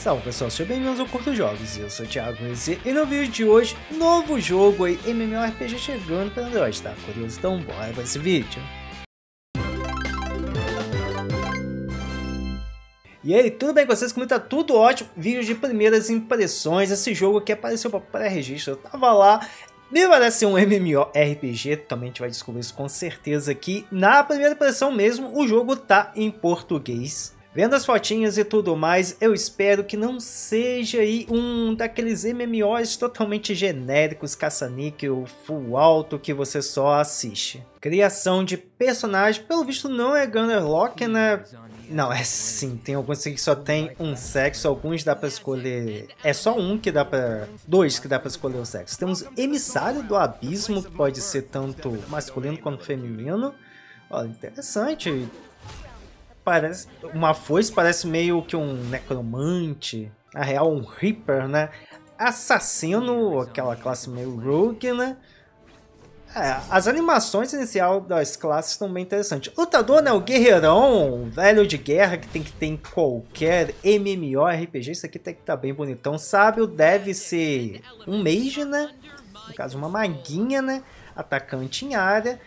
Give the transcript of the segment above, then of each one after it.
Salve pessoal, sejam bem-vindos ao Curto Jogos, eu sou o Thiago Rezi e no vídeo de hoje, novo jogo aí, MMORPG chegando para Android, tá? Curioso? Então bora para esse vídeo. E aí, tudo bem com vocês? Como tá tudo ótimo? Vídeo de primeiras impressões, esse jogo aqui apareceu para pré-registro, eu tava lá, me parece um MMORPG, também a gente vai descobrir isso com certeza aqui. Na primeira impressão mesmo, o jogo tá em português. Vendo as fotinhas e tudo mais, eu espero que não seja aí um daqueles MMOs totalmente genéricos, caça-níquel, full alto que você só assiste. Criação de personagem, pelo visto não é Gunnerlock, né? Não, é sim, tem alguns que só tem um sexo, alguns dá pra escolher... É só um que dá pra... Dois que dá pra escolher o sexo. Temos Emissário do Abismo, que pode ser tanto masculino quanto feminino. Olha, interessante parece uma foice parece meio que um necromante, na real um reaper, né? Assassino, aquela classe meio rogue, né? É, as animações inicial das classes estão bem interessantes. Lutador, né? O guerreirão, velho de guerra que tem que ter em qualquer MMORPG. Isso aqui tem que estar tá bem bonitão. Sábio deve ser um mage, né? No caso, uma maguinha, né? Atacante em área.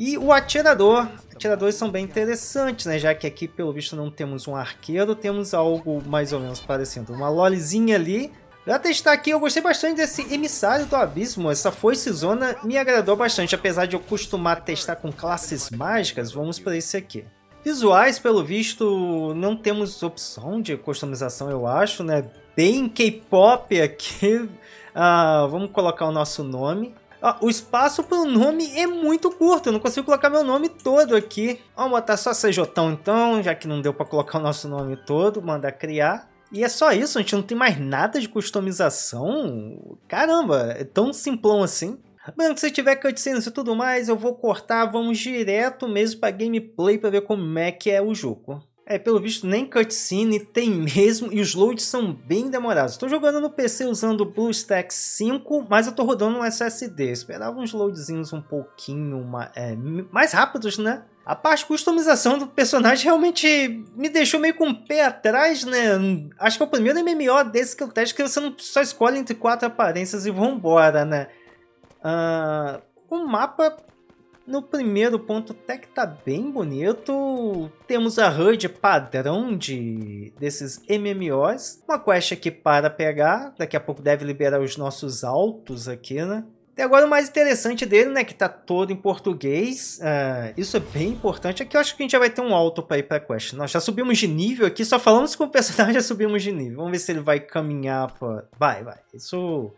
E o atirador, atiradores são bem interessantes, né? Já que aqui, pelo visto, não temos um arqueiro, temos algo mais ou menos parecendo uma lolizinha ali. Pra testar aqui, eu gostei bastante desse emissário do abismo, essa foice zona me agradou bastante, apesar de eu costumar testar com classes mágicas, vamos para esse aqui. Visuais, pelo visto, não temos opção de customização, eu acho, né? Bem K-pop aqui. Ah, vamos colocar o nosso nome. Ah, o espaço para o nome é muito curto, eu não consigo colocar meu nome todo aqui. Vamos botar só CJ então, já que não deu para colocar o nosso nome todo, mandar criar. E é só isso, a gente não tem mais nada de customização. Caramba, é tão simplão assim. Que se tiver cutscenes e tudo mais, eu vou cortar, vamos direto mesmo para gameplay para ver como é que é o jogo. É, pelo visto nem cutscene tem mesmo e os loads são bem demorados. Estou jogando no PC usando o BlueStacks 5, mas eu estou rodando um SSD. Esperava uns loadzinhos um pouquinho mais, é, mais rápidos, né? A parte customização do personagem realmente me deixou meio com o pé atrás, né? Acho que é o primeiro MMO desse que eu testo que você não só escolhe entre quatro aparências e vambora, né? Uh, o mapa no primeiro ponto até que tá bem bonito. Temos a HUD padrão de desses MMOs. Uma quest aqui para pegar. Daqui a pouco deve liberar os nossos altos aqui, né? E agora o mais interessante dele, né, que tá todo em português, uh, isso é bem importante, aqui eu acho que a gente já vai ter um alto para ir pra quest. Nós já subimos de nível aqui, só falamos com o personagem já subimos de nível. Vamos ver se ele vai caminhar pra... Vai, vai. Isso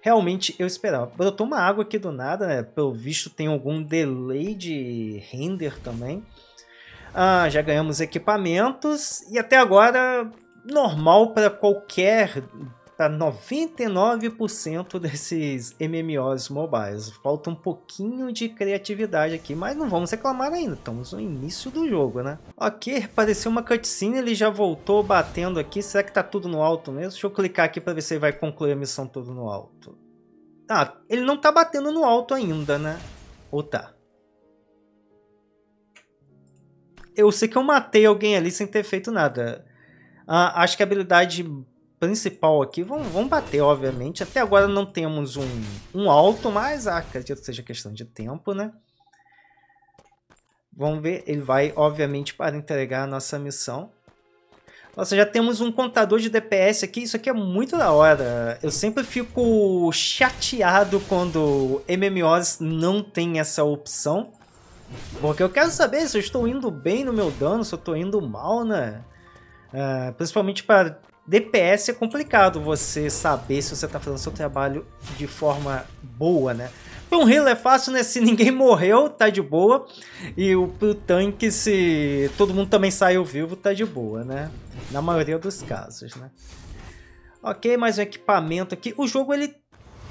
realmente eu esperava. Brotou uma água aqui do nada, né? Pelo visto tem algum delay de render também. Ah, já ganhamos equipamentos e até agora normal para qualquer para 99% desses MMOs mobiles. Falta um pouquinho de criatividade aqui, mas não vamos reclamar ainda. Estamos no início do jogo, né? Ok, apareceu uma cutscene, ele já voltou batendo aqui. Será que tá tudo no alto mesmo? Deixa eu clicar aqui para ver se ele vai concluir a missão tudo no alto. Ah, ele não tá batendo no alto ainda, né? Ou tá? Eu sei que eu matei alguém ali sem ter feito nada. Ah, acho que a habilidade principal aqui. Vamos, vamos bater, obviamente. Até agora não temos um, um alto, mas ah, acredito que seja questão de tempo, né? Vamos ver, ele vai, obviamente, para entregar a nossa missão. Nossa, já temos um contador de DPS aqui, isso aqui é muito da hora. Eu sempre fico chateado quando MMOs não tem essa opção. Porque eu quero saber se eu estou indo bem no meu dano, se eu estou indo mal, né? Uh, principalmente para DPS é complicado você saber se você está fazendo seu trabalho de forma boa, né? Um healer é fácil, né? Se ninguém morreu, tá de boa. E o pro tanque, se todo mundo também saiu vivo, tá de boa, né? Na maioria dos casos, né? Ok, mais um equipamento aqui. O jogo, ele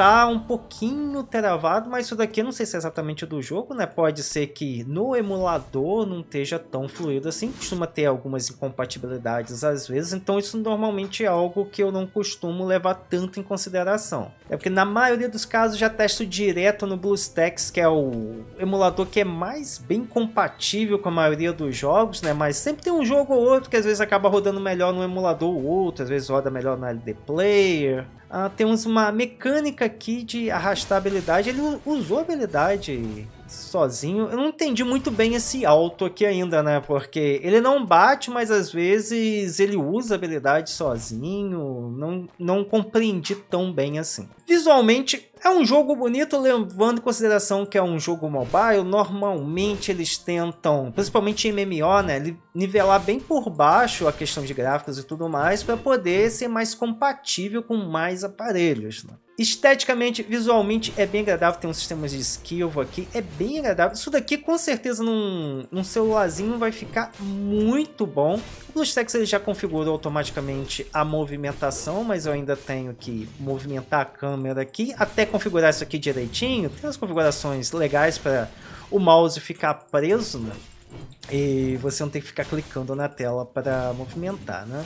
tá um pouquinho travado, mas isso daqui eu não sei se é exatamente do jogo, né? Pode ser que no emulador não esteja tão fluido assim, costuma ter algumas incompatibilidades às vezes, então isso normalmente é algo que eu não costumo levar tanto em consideração. É porque na maioria dos casos já testo direto no BlueStacks, que é o emulador que é mais bem compatível com a maioria dos jogos, né? Mas sempre tem um jogo ou outro que às vezes acaba rodando melhor no emulador ou outro, às vezes roda melhor na LD Player. Ah, temos uma mecânica aqui de arrastar habilidade. Ele usou habilidade sozinho. Eu não entendi muito bem esse alto aqui ainda, né? Porque ele não bate, mas às vezes ele usa habilidade sozinho. Não, não compreendi tão bem assim. Visualmente, é um jogo bonito, levando em consideração que é um jogo mobile. Normalmente eles tentam, principalmente em MMO, né, nivelar bem por baixo a questão de gráficos e tudo mais, para poder ser mais compatível com mais aparelhos. Né? Esteticamente, visualmente é bem agradável, tem um sistema de esquivo aqui, é bem agradável. Isso daqui com certeza num, num celularzinho vai ficar muito bom. O BlueStacks ele já configurou automaticamente a movimentação, mas eu ainda tenho que movimentar a câmera aqui, até configurar isso aqui direitinho. Tem as configurações legais para o mouse ficar preso, né? E você não tem que ficar clicando na tela para movimentar, né?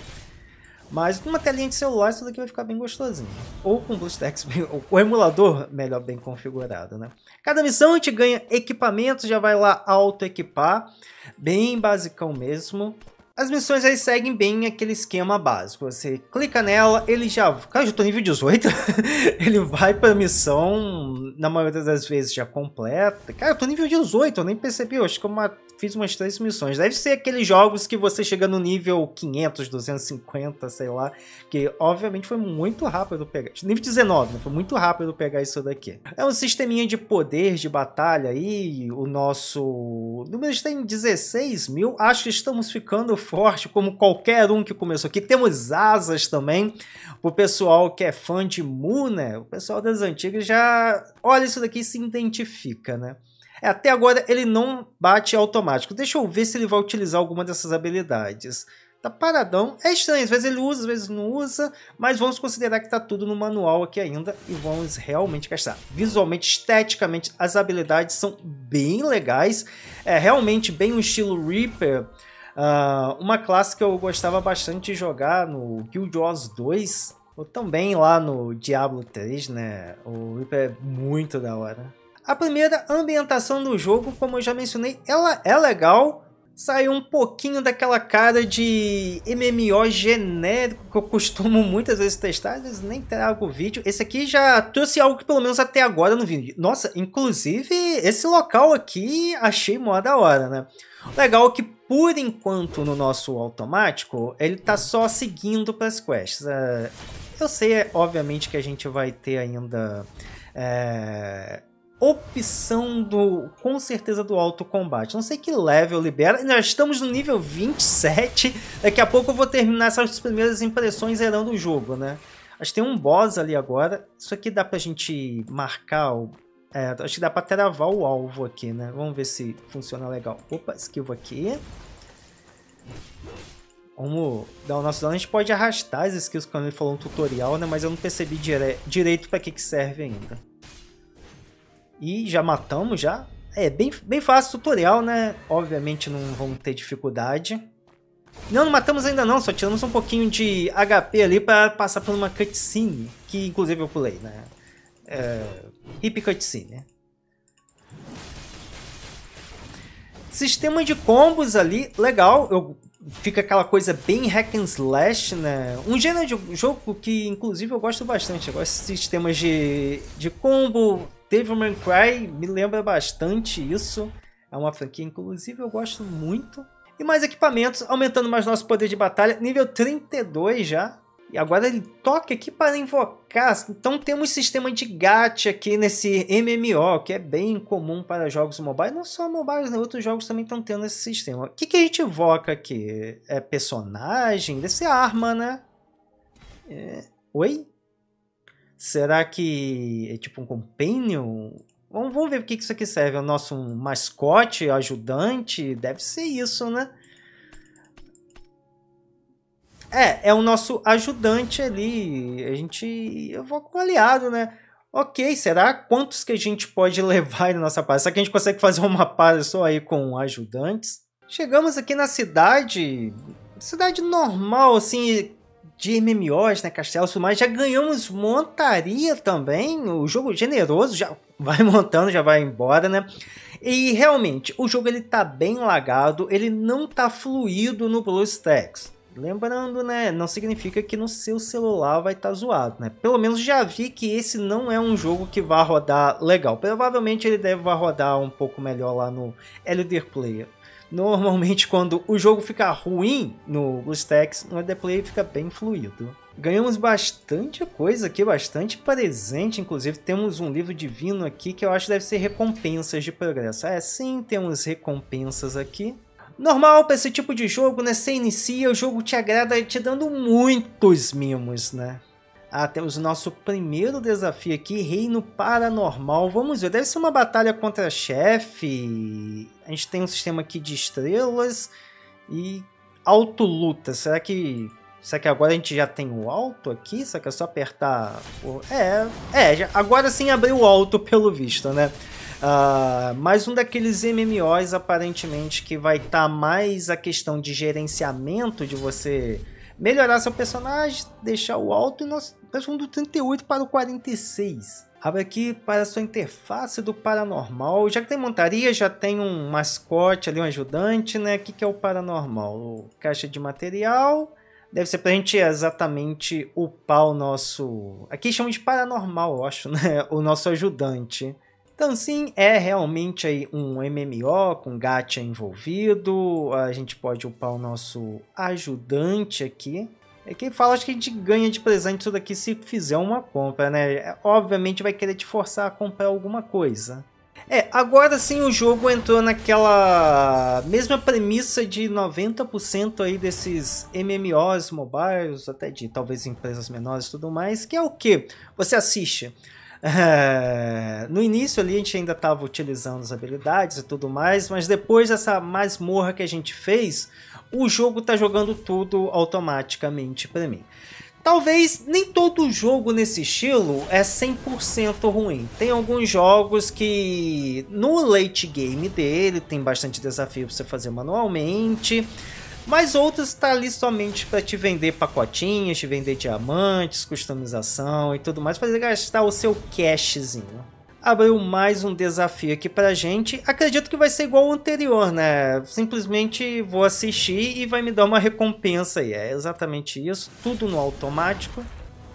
Mas numa telinha de celular isso daqui vai ficar bem gostosinho. Ou com o BlueStacks, o emulador melhor bem configurado, né? Cada missão a gente ganha equipamento, já vai lá auto-equipar. Bem basicão mesmo. As missões aí seguem bem aquele esquema básico. Você clica nela, ele já... Cara, eu tô nível 18. ele vai pra missão, na maioria das vezes já completa. Cara, eu tô nível 18, eu nem percebi. Eu acho que uma fiz umas três missões. Deve ser aqueles jogos que você chega no nível 500, 250, sei lá. Que obviamente foi muito rápido pegar. Nível 19, né? Foi muito rápido pegar isso daqui. É um sisteminha de poder de batalha aí. O nosso número está em 16 mil. Acho que estamos ficando forte, como qualquer um que começou aqui. Temos asas também. O pessoal que é fã de Mu, né? O pessoal das antigas já olha isso daqui e se identifica, né? É, até agora ele não bate automático. Deixa eu ver se ele vai utilizar alguma dessas habilidades. Tá paradão. É estranho, às vezes ele usa, às vezes não usa, mas vamos considerar que tá tudo no manual aqui ainda e vamos realmente gastar. Visualmente, esteticamente, as habilidades são bem legais. É realmente bem o estilo Reaper. Uh, uma classe que eu gostava bastante de jogar no Guild Wars 2, ou também lá no Diablo 3, né? O Reaper é muito da hora. A primeira ambientação do jogo, como eu já mencionei, ela é legal. Saiu um pouquinho daquela cara de MMO genérico que eu costumo muitas vezes testar, vezes nem trago vídeo. Esse aqui já trouxe algo que pelo menos até agora não vi. Nossa, inclusive esse local aqui achei mó da hora, né? Legal que por enquanto no nosso automático ele tá só seguindo para as quests. É, eu sei, obviamente, que a gente vai ter ainda é, opção do, com certeza, do auto combate. Não sei que level libera. Nós estamos no nível 27. Daqui a pouco eu vou terminar essas primeiras impressões zerando o jogo, né? Acho que tem um boss ali agora. Isso aqui dá pra gente marcar o... É, acho que dá pra travar o alvo aqui, né? Vamos ver se funciona legal. Opa, esquivo aqui. Vamos dar o nosso dano. A gente pode arrastar as skills quando ele falou um tutorial, né? Mas eu não percebi dire... direito para que, que serve ainda. E já matamos já. É bem, bem fácil tutorial, né? Obviamente não vamos ter dificuldade. Não, não matamos ainda não, só tiramos um pouquinho de HP ali para passar por uma cutscene, que inclusive eu pulei, né? É, hip cutscene, né? Sistema de combos ali, legal. Eu, fica aquela coisa bem hack and slash, né? Um gênero de jogo que inclusive eu gosto bastante. Eu gosto de sistemas de, de combo, Devil May Cry me lembra bastante isso. É uma franquia, inclusive, eu gosto muito. E mais equipamentos, aumentando mais nosso poder de batalha. Nível 32 já. E agora ele toca aqui para invocar. Então temos sistema de gacha aqui nesse MMO, que é bem comum para jogos mobile. Não só mobile, né? outros jogos também estão tendo esse sistema. O que, que a gente invoca aqui? É personagem? Deve ser arma, né? É... Oi? Será que é tipo um companion? Vamos, vamos ver o que isso aqui serve. É o nosso mascote, ajudante? Deve ser isso, né? É, é o nosso ajudante ali. A gente. Eu vou com aliado, né? Ok, será? Quantos que a gente pode levar na nossa paz? Será que a gente consegue fazer uma paz só aí com ajudantes? Chegamos aqui na cidade, cidade normal, assim, de MMOs, né, castelos tudo mais. Já ganhamos montaria também, o jogo generoso já vai montando, já vai embora, né? E realmente, o jogo ele tá bem lagado, ele não tá fluido no BlueStacks. Lembrando, né, não significa que no seu celular vai estar tá zoado, né? Pelo menos já vi que esse não é um jogo que vai rodar legal. Provavelmente ele deve rodar um pouco melhor lá no Elder Player. Normalmente quando o jogo fica ruim no BlueStacks, Elder Player fica bem fluido. Ganhamos bastante coisa aqui, bastante presente. Inclusive, temos um livro divino aqui que eu acho que deve ser recompensas de progresso. É, sim, temos recompensas aqui. Normal para esse tipo de jogo, né? Você inicia, o jogo te agrada te dando muitos mimos, né? Ah, temos o nosso primeiro desafio aqui, Reino Paranormal. Vamos ver, deve ser uma batalha contra chefe. A gente tem um sistema aqui de estrelas e autoluta. Será que Será que agora a gente já tem o alto aqui? Será que é só apertar... O... É, é já, agora sim abriu o alto pelo visto, né? Uh, mais um daqueles MMOs aparentemente que vai estar tá mais a questão de gerenciamento, de você melhorar seu personagem, deixar o alto e nós, nós vamos do 38 para o 46. Abre aqui para a sua interface do paranormal. Já que tem montaria, já tem um mascote ali, um ajudante, né? O que, que é o paranormal? O caixa de material Deve ser pra gente exatamente upar o nosso... Aqui chamam de paranormal, eu acho, né? O nosso ajudante. Então sim, é realmente aí um MMO com gacha envolvido. A gente pode upar o nosso ajudante aqui. É que fala acho que a gente ganha de presente isso daqui se fizer uma compra, né? Obviamente vai querer te forçar a comprar alguma coisa. É, agora sim o jogo entrou naquela mesma premissa de 90% aí desses MMOs mobiles, até de talvez empresas menores e tudo mais, que é o que? Você assiste. É, no início ali a gente ainda estava utilizando as habilidades e tudo mais, mas depois dessa masmorra que a gente fez, o jogo está jogando tudo automaticamente para mim. Talvez nem todo jogo nesse estilo é 100% ruim. Tem alguns jogos que no late game dele tem bastante desafio para você fazer manualmente, mas outros está ali somente para te vender pacotinhos, te vender diamantes, customização e tudo mais, para gastar o seu cashzinho abriu mais um desafio aqui pra gente. Acredito que vai ser igual ao anterior, né? Simplesmente vou assistir e vai me dar uma recompensa aí. É exatamente isso, tudo no automático.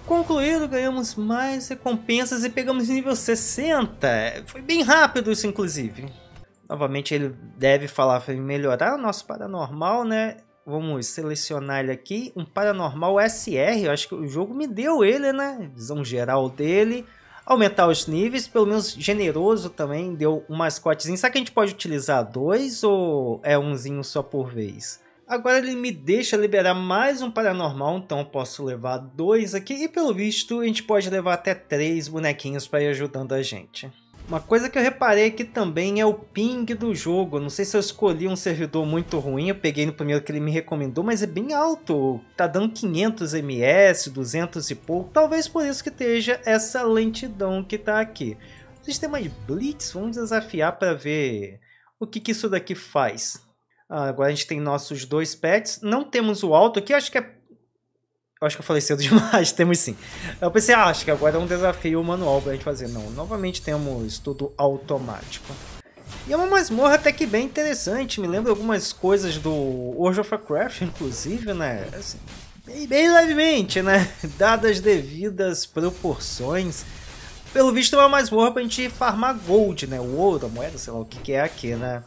Concluído, ganhamos mais recompensas e pegamos nível 60. Foi bem rápido isso, inclusive. Novamente ele deve falar para melhorar o nosso paranormal, né? Vamos selecionar ele aqui. Um paranormal SR, eu acho que o jogo me deu ele, né? Visão geral dele aumentar os níveis, pelo menos generoso também, deu um mascotezinho. Será que a gente pode utilizar dois ou é umzinho só por vez? Agora ele me deixa liberar mais um paranormal, então posso levar dois aqui. E pelo visto a gente pode levar até três bonequinhos para ir ajudando a gente. Uma coisa que eu reparei aqui também é o ping do jogo. Não sei se eu escolhi um servidor muito ruim, eu peguei no primeiro que ele me recomendou, mas é bem alto. Tá dando 500 ms, 200 e pouco. Talvez por isso que esteja essa lentidão que tá aqui. O sistema de Blitz, vamos desafiar para ver o que, que isso daqui faz. Ah, agora a gente tem nossos dois pets. Não temos o alto aqui, acho que é eu acho que eu falei cedo demais, temos sim. Eu pensei, ah, acho que agora é um desafio manual pra gente fazer. Não, novamente temos tudo automático. E é uma masmorra até que bem interessante, me lembra algumas coisas do World of Warcraft, inclusive, né? Assim, bem, bem levemente, né? Dadas devidas proporções. Pelo visto é uma masmorra pra gente farmar gold, né? O ouro, a moeda, sei lá o que, que é aqui, né?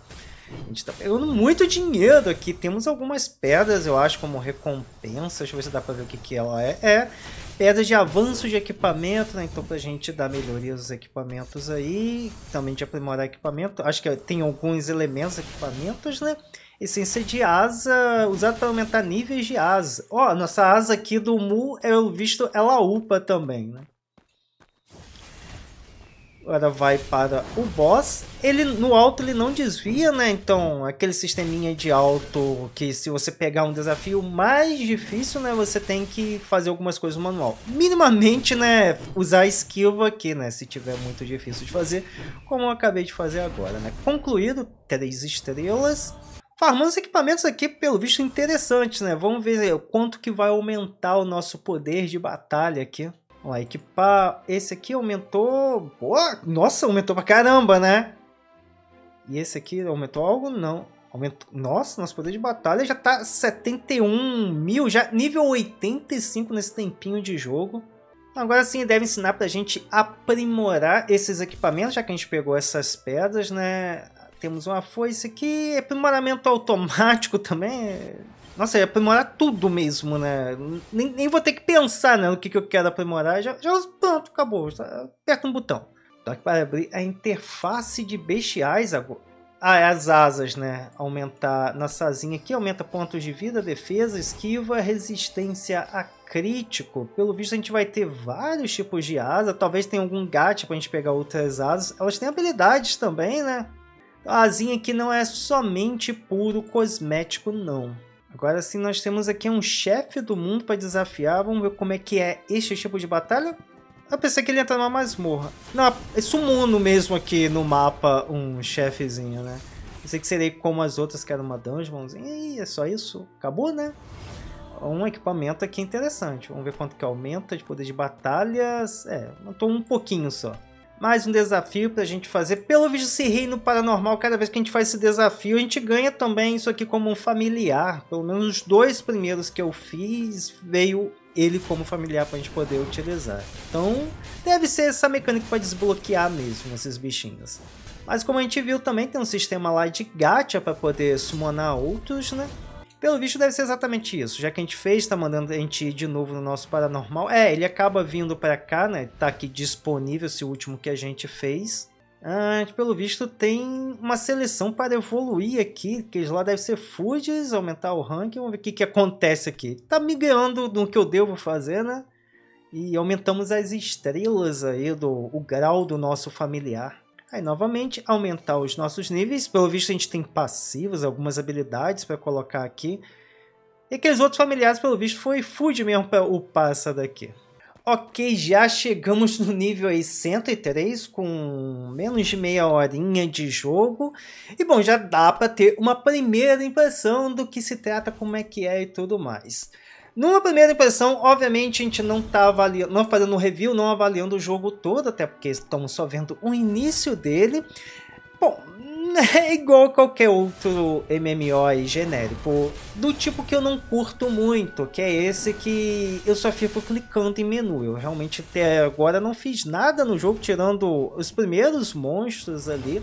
A gente tá pegando muito dinheiro aqui. Temos algumas pedras, eu acho, como recompensa. Deixa eu ver se dá pra ver o que, que ela é. É pedras de avanço de equipamento, né? Então pra gente dar melhoria aos equipamentos aí. Também de aprimorar equipamento. Acho que tem alguns elementos equipamentos, né? Essência de asa, usada para aumentar níveis de asa. Ó, oh, nossa asa aqui do Mu, eu visto, ela upa também, né? Agora vai para o boss. Ele no alto ele não desvia, né? Então, aquele sisteminha de alto que se você pegar um desafio mais difícil, né, você tem que fazer algumas coisas manual. Minimamente, né, usar a esquiva aqui, né, se tiver muito difícil de fazer, como eu acabei de fazer agora, né? Concluído, três estrelas. Farmando os equipamentos aqui, pelo visto, interessantes, né? Vamos ver quanto que vai aumentar o nosso poder de batalha aqui. Vamos lá, equipar. Esse aqui aumentou. Boa! Nossa, aumentou pra caramba, né? E esse aqui aumentou algo? Não. Aumentou. Nossa, nosso poder de batalha já tá 71 mil, já nível 85 nesse tempinho de jogo. Agora sim, deve ensinar pra gente aprimorar esses equipamentos, já que a gente pegou essas pedras, né? Temos uma foice aqui, aprimoramento automático também. Nossa, ia aprimorar tudo mesmo, né? Nem, nem vou ter que pensar né, no que, que eu quero aprimorar. Já, já pronto, acabou. Aperta um botão. Que para abrir a interface de bestiais agora. Ah, as asas, né? Aumentar na sazinha aqui, aumenta pontos de vida, defesa, esquiva, resistência a crítico. Pelo visto a gente vai ter vários tipos de asa. Talvez tenha algum gato para a gente pegar outras asas. Elas têm habilidades também, né? A asinha aqui não é somente puro cosmético, não. Agora sim, nós temos aqui um chefe do mundo para desafiar. Vamos ver como é que é este tipo de batalha. Eu pensei que ele ia entrar numa masmorra. Não, é sumuno mesmo aqui no mapa um chefezinho, né? Pensei que seria como as outras, que era uma dungeonzinha. E é só isso. Acabou, né? Um equipamento aqui interessante. Vamos ver quanto que aumenta de poder de batalhas. É, aumentou um pouquinho só mais um desafio para a gente fazer. Pelo vídeo esse reino paranormal, cada vez que a gente faz esse desafio, a gente ganha também isso aqui como um familiar. Pelo menos os dois primeiros que eu fiz, veio ele como familiar para a gente poder utilizar. Então, deve ser essa mecânica para desbloquear mesmo esses bichinhos. Mas como a gente viu também, tem um sistema lá de gacha para poder summonar outros, né? Pelo visto deve ser exatamente isso, já que a gente fez, tá mandando a gente ir de novo no nosso paranormal. É, ele acaba vindo para cá, né? Tá aqui disponível esse último que a gente fez. Ah, pelo visto tem uma seleção para evoluir aqui, que lá deve ser foods, aumentar o ranking, vamos ver o que, que acontece aqui. Tá migrando do que eu devo fazer, né? E aumentamos as estrelas aí, do, o grau do nosso familiar. Aí, novamente, aumentar os nossos níveis. Pelo visto, a gente tem passivos, algumas habilidades para colocar aqui. E aqueles outros familiares, pelo visto, foi food mesmo para upar essa daqui. Ok, já chegamos no nível aí 103, com menos de meia horinha de jogo. E bom, já dá para ter uma primeira impressão do que se trata, como é que é e tudo mais. Numa primeira impressão, obviamente a gente não está avaliando, não fazendo um review, não avaliando o jogo todo, até porque estamos só vendo o início dele. Bom, é igual qualquer outro MMO genérico, do tipo que eu não curto muito, que é esse que eu só fico clicando em menu. Eu realmente até agora não fiz nada no jogo, tirando os primeiros monstros ali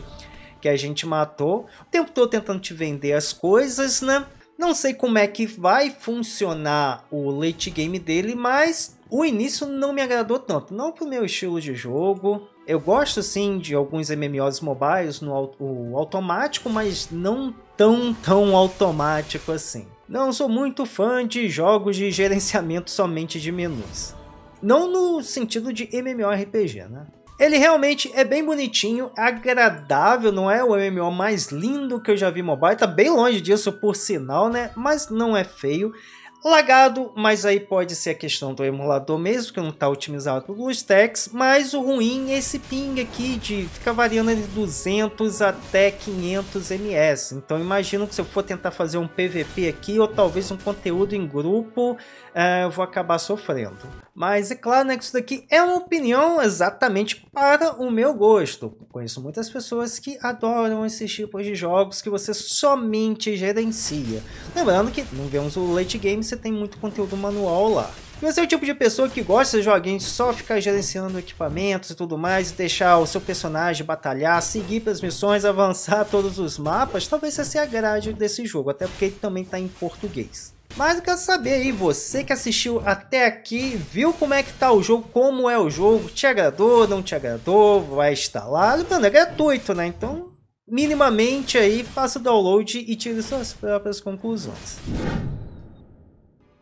que a gente matou. O tempo todo tentando te vender as coisas, né? Não sei como é que vai funcionar o late game dele, mas o início não me agradou tanto. Não pro meu estilo de jogo. Eu gosto sim de alguns MMOs mobiles no automático, mas não tão tão automático assim. Não sou muito fã de jogos de gerenciamento somente de menus. Não no sentido de MMORPG, né? Ele realmente é bem bonitinho, agradável, não é o MMO mais lindo que eu já vi mobile, tá bem longe disso por sinal, né? Mas não é feio lagado, mas aí pode ser a questão do emulador mesmo, que não está otimizado para BlueStacks, mas o ruim é esse ping aqui de ficar variando de 200 até 500 ms. Então imagino que se eu for tentar fazer um PVP aqui ou talvez um conteúdo em grupo, uh, eu vou acabar sofrendo. Mas é claro né, que isso daqui é uma opinião exatamente para o meu gosto. Conheço muitas pessoas que adoram esses tipos de jogos que você somente gerencia. Lembrando que não vemos o late game você tem muito conteúdo manual lá. E você é o tipo de pessoa que gosta de joguinhos só ficar gerenciando equipamentos e tudo mais, e deixar o seu personagem batalhar, seguir pelas missões, avançar todos os mapas, talvez você se agrade desse jogo, até porque ele também está em português. Mas eu quero saber aí, você que assistiu até aqui, viu como é que tá o jogo, como é o jogo, te agradou, não te agradou, vai instalar, lembrando, é gratuito, né? Então, minimamente aí, faça o download e tire suas próprias conclusões.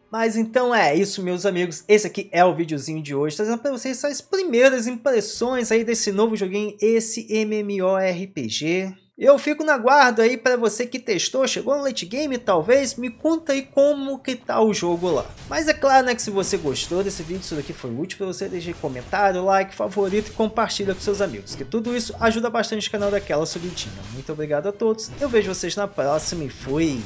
Mas então é isso, meus amigos. Esse aqui é o videozinho de hoje, trazendo para vocês as primeiras impressões aí desse novo joguinho, esse MMORPG. Eu fico na guarda aí para você que testou, chegou no late game talvez, me conta aí como que tá o jogo lá. Mas é claro né, que se você gostou desse vídeo, isso daqui foi útil para você, deixe comentário, like, favorito e compartilha com seus amigos, que tudo isso ajuda bastante o canal daquela subidinha. Muito obrigado a todos, eu vejo vocês na próxima e fui!